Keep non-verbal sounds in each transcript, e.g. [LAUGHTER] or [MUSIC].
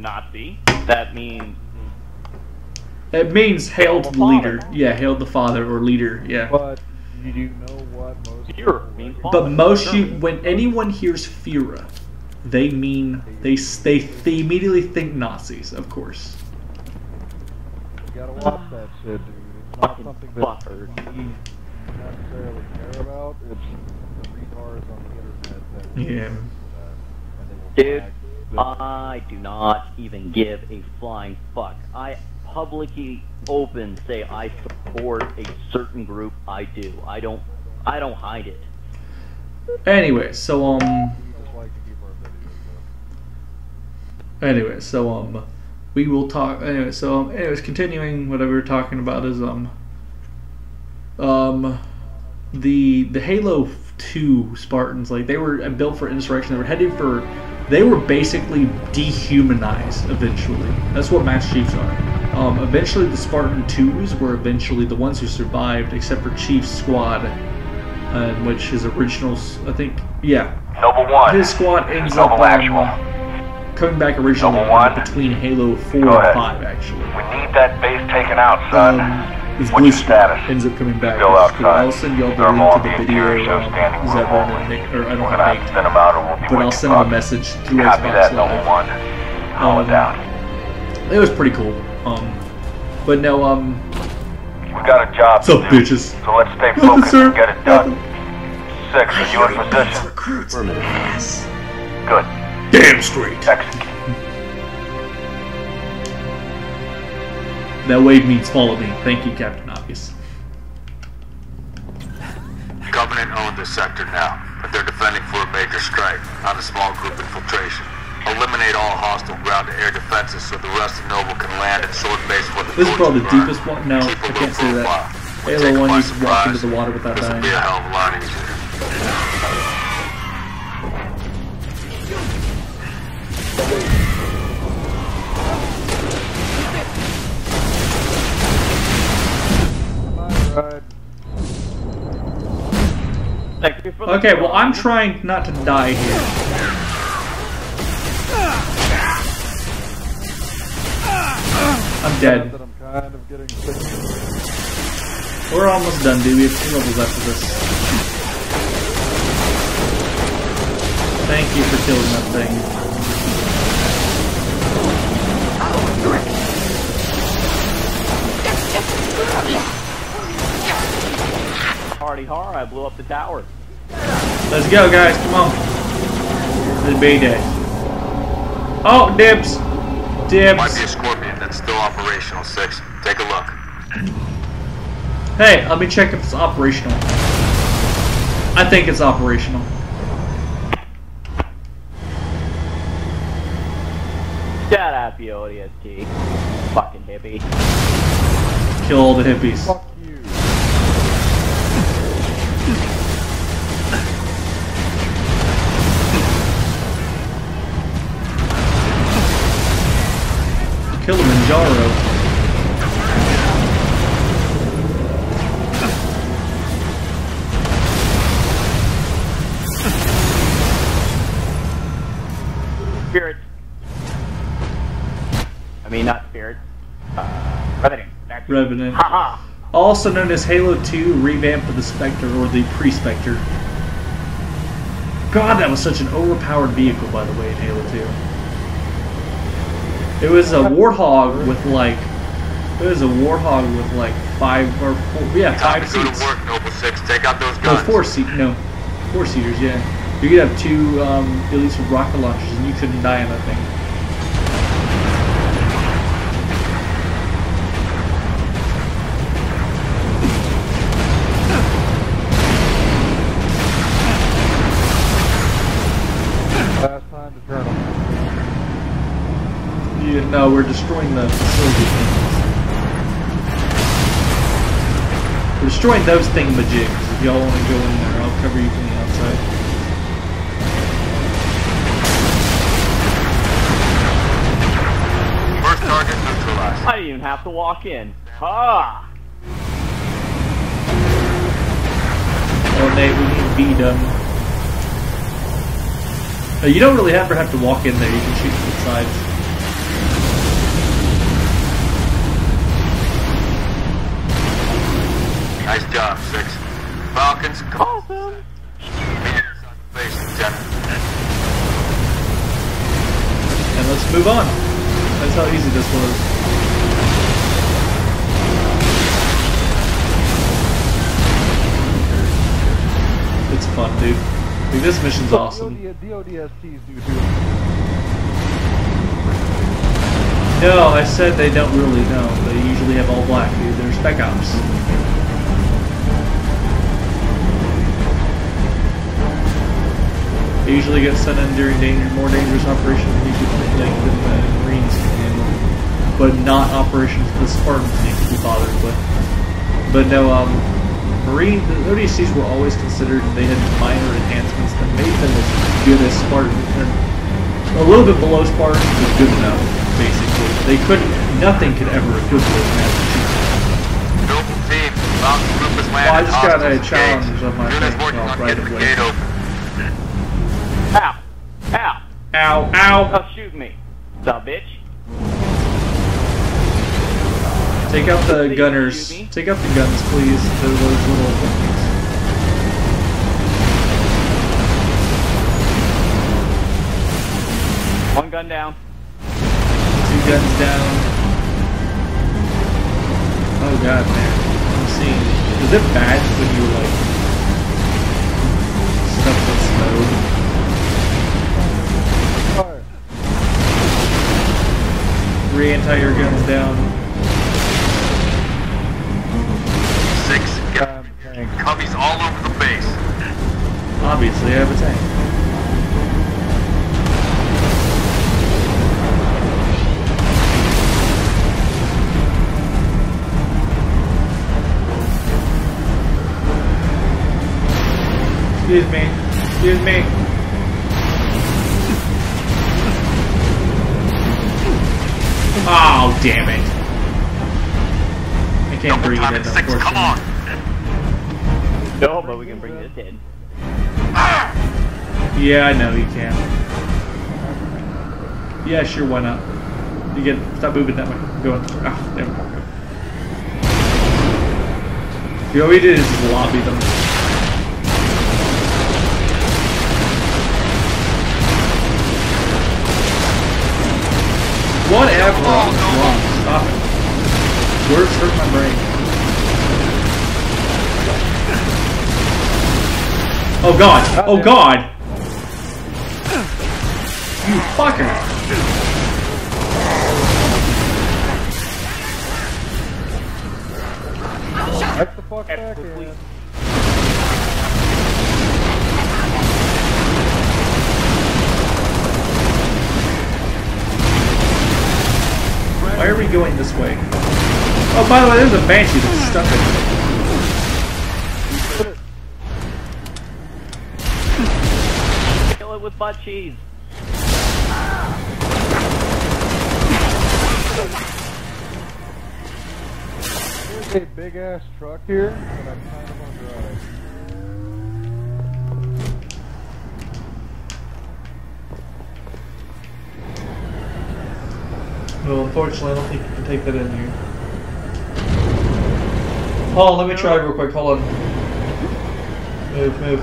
Nazi. That means It means hail to the the leader. father. Yeah, hail the father or leader. Yeah. But you do know what most Fuhrer means father. But most you, when anyone hears Führer, they mean they they they immediately think Nazis, of course. You gotta ah. watch that shit, dude. It's not Fucking something that fucker. we necessarily care about. It's the retards on the internet that really Yeah. Uh, listen I do not even give a flying fuck. I publicly open say I support a certain group. I do. I don't. I don't hide it. Anyway, so um, anyway, so um, we will talk. Anyway, so um, anyways, continuing what we were talking about is um, um, the the Halo Two Spartans like they were built for insurrection. They were headed for. They were basically dehumanized eventually. That's what Mass Chiefs are. Um, eventually, the Spartan Twos were eventually the ones who survived, except for Chief's squad, uh, which his original, I think, yeah, Noble 1. his squad ends Noble up um, coming back originally one. between Halo 4 Go and ahead. 5, actually. We need that base taken out, son. Um, his What's blue your status? ends up coming back. Still which is cool. outside. I'll send y'all the Thermal link to the the video. interior show Um, standing room Zevon and. Nick, or I don't We're have gonna have to them out we'll but I'll send him a message through Copy Xbox that, Noble Live. 1. Hold Um, it down. It was pretty cool. Um, but no, um, We got a job what's up, to do, bitches? so let's stay focused and get it done. Nothing. Six, are you in position? recruits. Good. Damn straight. Execute. That wave means follow me. Thank you, Captain Obvious. Covenant own this sector now, but they're defending for a major strike, not a small group infiltration. Eliminate all hostile ground-to-air defenses so the rest of Noble can land at Sword Base for the This is probably the deepest one. No, I can't say that. Halo 1 by you just walk into the water without This'll dying. be a hell of a lot easier. Alright. Thank you for Okay, well, I'm trying not to die here. I'm dead. That I'm kind of getting sick We're almost done, dude. We have two levels after this. Thank you for killing that thing. Hardy har! I blew up the tower. Let's go, guys. Come on. This is B day. Oh, dibs. Might be a Scorpion that's still operational, Six. Take a look. Hey, let me check if it's operational. I think it's operational. Shut up, you ODST. Fucking hippie. Kill all the hippies. Kilimanjaro. Spirits. I mean, not spirits. Uh, Revenant. Revenant. Haha. Also known as Halo 2 revamp of the Spectre or the Pre-Spectre. God, that was such an overpowered vehicle, by the way, in Halo 2. It was a Warthog with like, it was a Warthog with like five or four, yeah, Time five seats. work, Noble Six. Take out those No, guns. four seat, no, four seaters, yeah. You could have two um, elites with rocket launchers, and you couldn't die in that thing. No, we're destroying the facility things. We're destroying those thingamajigs. If y'all want to go in there, I'll cover you from the outside. First target neutralized. I didn't even have to walk in. Ha! Oh, Nate, we need B done. Uh, you don't really ever have to walk in there. You can shoot from the sides. is Gotham! And let's move on. That's how easy this was. It's fun, dude. Dude, this mission's so awesome. No, I said they don't really know. They usually have all black, dude. They're spec ops. They usually get sent in during danger, more dangerous operations than you could like than the Marines can handle. But not operations the Spartans need to be bothered with. But no, um, Marine the ODSTs were always considered they had minor enhancements that made them as good as Spartans. And a little bit below Spartans was good enough, basically. They couldn't nothing could ever equivocate Massachusetts. Noble team, Mountain Group has landed. Well, I just got a challenge on my thing, right away. Ow! Ow! Ow, ow! Oh, shoot me. The bitch. Take out the gunners. Take out the guns, please. They're those little things. One gun down. Two guns down. Oh god, man. I'm seeing. Is it bad when you like stuff Anti-air guns down. Six, Um, cubbies all over the base. Obviously, I have a tank. Excuse me. Excuse me. Oh, damn it. I can't Double bring it time in, six, come on. No, but we can bring this in. Yeah, I know you can. Yeah, sure, why not? You get stop moving that way. Go on. going. Ah, there we go. You all we did is just lobby them. Whatever. Oh, no. Stop it. Words hurt my brain. Oh god! Oh god! You fucker! The fuck back. Why are we going this way? Oh, by the way, there's a banshee that's stuck in Kill it with butt cheese. There's a big ass truck here Well, unfortunately, I don't think you can take that in here. On, let me try real quick. Hold on. Move, move.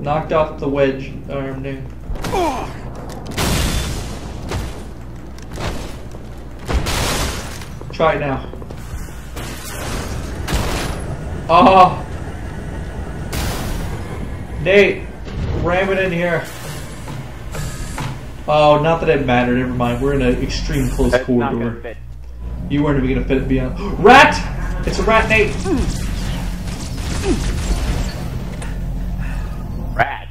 Knocked off the wedge arm there. Try it now. Oh! Nate, ram it in here. Oh, not that it mattered. Never mind. We're in an extreme close corridor. You weren't even gonna fit it beyond. Rat! It's a rat, Nate. Rad.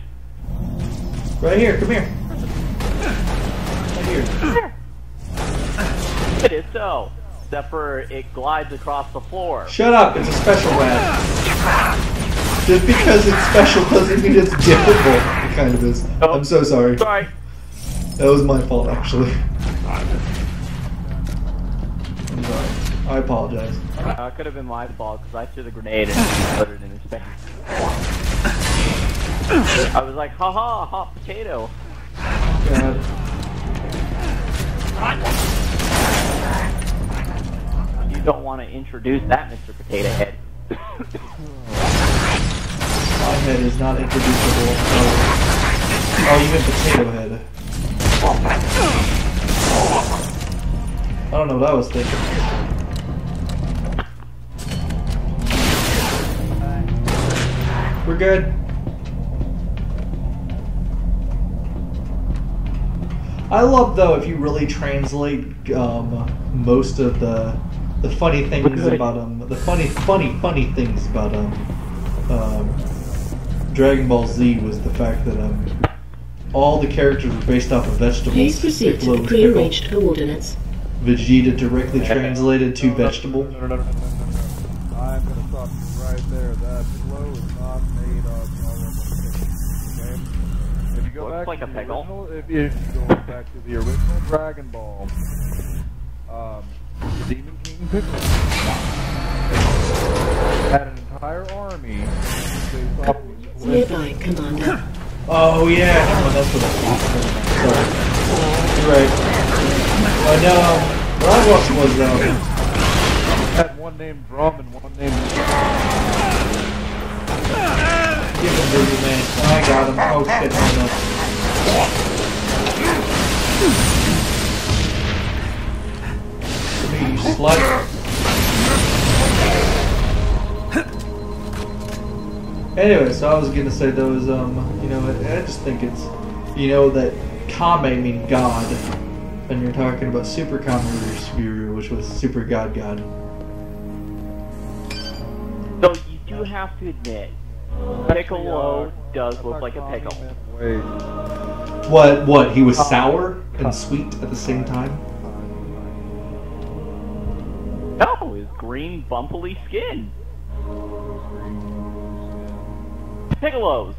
Right here. Come here. Right here. It is so. Except for it glides across the floor. Shut up. It's a special rat. Just because it's special doesn't mean it's difficult. It kind of is. Oh. I'm so sorry. Sorry. That was my fault, actually. I'm sorry. I apologize. Uh, it could have been my fault because I threw the grenade and put it in his face. I was like, haha, hot potato. God. You don't want to introduce that, Mr. Potato Head. [LAUGHS] head is not introducible. Oh, oh you meant potato head. I don't know what I was thinking. We're good. I love though if you really translate um, most of the the funny things about um the funny funny funny things about um, um Dragon Ball Z was the fact that um all the characters were based off of vegetables. Please proceed to Piccolo the prearranged coordinates. Vegeta directly translated to vegetable. No, no, no, no, no, no, no. I'm gonna stop you right there. That glow is not made of normal Okay? If you go Looks back like to a the pickle. original, if, if you go back to the original Dragon Ball, um, the Demon King Piccolo had an entire army based off of Nearby, Commander. Oh yeah, oh, that's what I you're right. Uh, no, what I watched was um, had one named Drum and one named Give him Voodoo Man. I got him. Oh shit, hold up. Come you slut. Anyway, so I was gonna say those, um, you know, I I just think it's, you know, that Kame mean God, and you're talking about Super Kame Subiru, which was Super God God. So you do have to admit, Piccolo does look like a pickle. Wait. What? What? He was sour and sweet at the same time. No, his green bumpily skin. Piccolo's.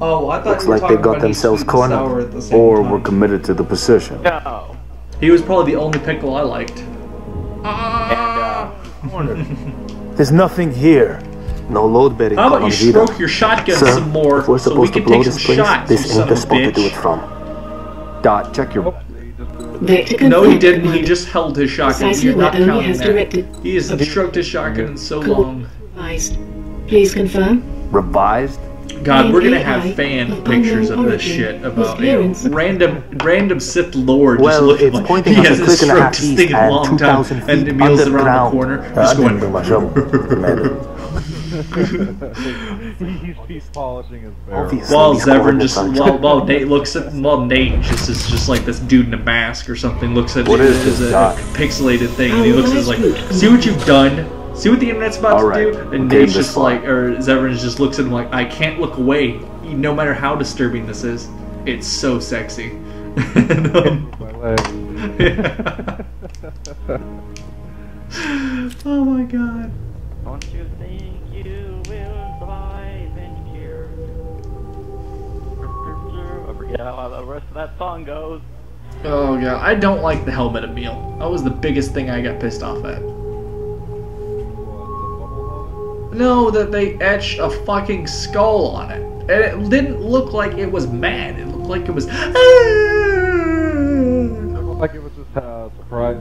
Oh, I thought Looks you were like they got themselves sweet and sour cornered, the or time. were committed to the position. No. He was probably the only pickle I liked. And, uh, [LAUGHS] There's nothing here. No load bearing. How about you Comandita. stroke your shotgun Sir, some more if we're so we supposed can to blow take this some place, shots, this son ain't the of a spot to do it from. Dot, check your. Vector No, he didn't. He just held his shotgun. Precisely You're not what Oni counting has that. directed. He hasn't stroked his shotgun in so long. Advised. Please confirm. Revised? God, we're gonna AI have fan pictures of this shit about you know, random random Sith Lord just Well, looking it's like pointing he us a hasn't click and a stroked half his east thing a long time, 2,000 and feet Emile's around the corner, Uh, just I didn't bring going. my shovel, Commander. he's, he's polishing his barrel. While Zevran just while, while Nate looks at while Nate just is just like this dude in a mask or something looks at What it is as this a pixelated thing and he looks at it like see what you've done see what the internet's about All to right, do? And came Nate's just like or Zevran just looks at him like I can't look away no matter how disturbing this is. It's so sexy. [LAUGHS] And, um, My [LAUGHS] oh my god. Don't you think you will survive in here? I forget how the rest of that song goes. oh god I don't like the helmet of Emile that was the biggest thing I got pissed off at No, that they etched a fucking skull on it. And it didn't look like it was mad. It looked like it was. like it was just a surprise.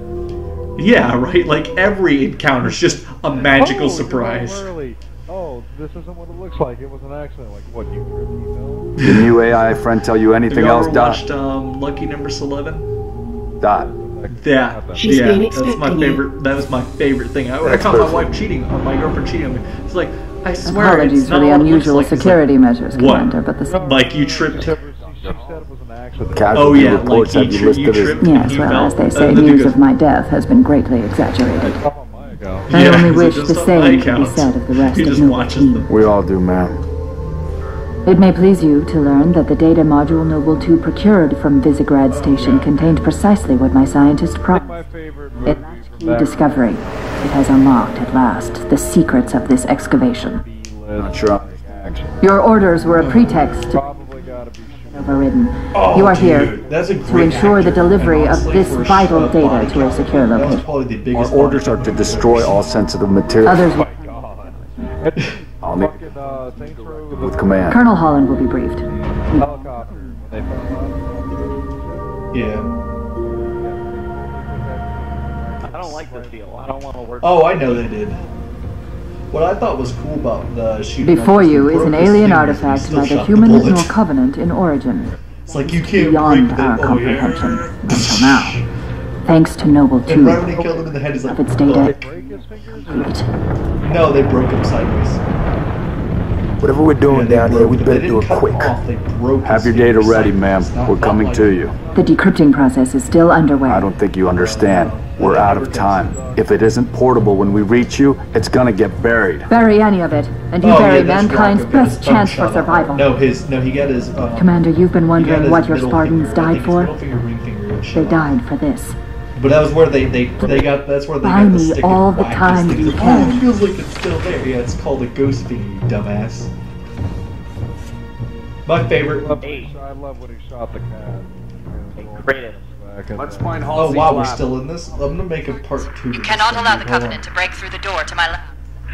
Yeah, right? Like every encounter is just a magical Oh, surprise. home. Oh, this isn't what it looks like. It was an accident. Like, what, you tripped Emile? Did new AI friend tell you Have anything you else, ever Dot? watched um, Lucky Number Slevin? Dot. Yeah, She's yeah, been that's my expecting you. favorite. That was my favorite thing. I, I That's caught my wife cheating, or my girlfriend cheating on me. It's like I swear, Apologies it's for the what it looks unusual like. It's like, security measures, What? Commander, but the Like you tripped. She said, she said it was an accident. Oh Casualty yeah, like he, have you tri- you listed tripped. as Yes, he well, as they say, then he news of my death has been greatly exaggerated. Up on my account. I Yeah, only [LAUGHS] wish the same could be said of the rest He of just Noble watches Team. them. We all do, ma'am. It may please you to learn that the data module Noble 2 procured from Visegrad Station contained precisely what my scientist My promised. favorite A movie last key discovery. It has unlocked at last the secrets of this excavation. Not sure. Your orders were a pretext to Probably gotta be sure. overridden. Oh, you are dude, here to ensure the delivery of this vital data to a secure That was location. the Our orders are to destroy all sensitive material. Others, will- God. [LAUGHS] I'll need Fucking, uh, Saints Row with with command. Colonel Holland will be briefed. helicopter. When they found out. Yeah. I don't like this deal. I don't want to work. Oh, I know they did. What I thought was cool about the shooting Before you is an alien artifact still neither the human nor covenant in origin, It's like you can't beyond break the our oh, comprehension yeah. [LAUGHS] until now. Thanks to Noble And 2 right when he killed him in the head, he's like, of its data. Break his fingers? complete. "Oh." No, they broke him sideways. Whatever we're doing they down here, we better do it quick. him Off. They broke Have your data ready, sideways. ma'am. We're coming like- to you. The decrypting process is still underway. I don't think you understand. We're out of time. If it isn't portable when we reach you, it's gonna get buried. Bury any of it, and you Oh, bury yeah, mankind's Rocco got his best chance for survival. No, his no, he got his. Um, Commander, you've been wondering what your Spartans finger. Died for? finger, finger They died for this. But that was where they they they got. That's where they Buy got the me stick all and the whacked time this thing. you He's like, can. Oh, it feels like it's still there. Yeah, it's called a ghost finger, you dumbass. My favorite. I love when he shot the cat. Kratos. Let's find Oh wow, we're still in this. I'm gonna make a part two. You Cannot allow the Hold on. Covenant to break through the door to my lab.